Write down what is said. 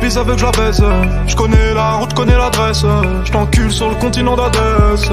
vie ça veut que je la baisse. Je connais la route, je connais l'adresse. Je t'encule sur le continent d'Adès